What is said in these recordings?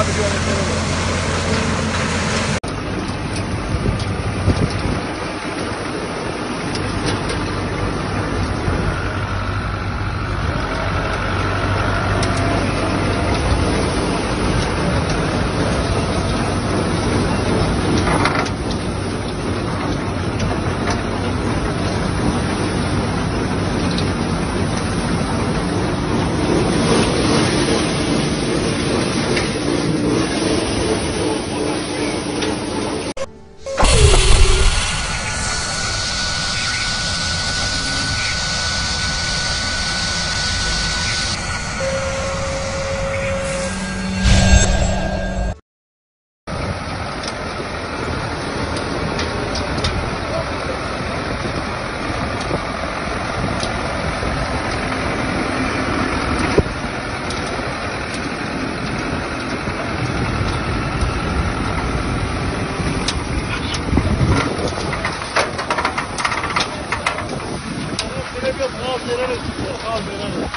Hadi görüşürüz. Gerek yok. Gaz vereriz. Gaz vereriz.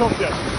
Abi burası çok yer.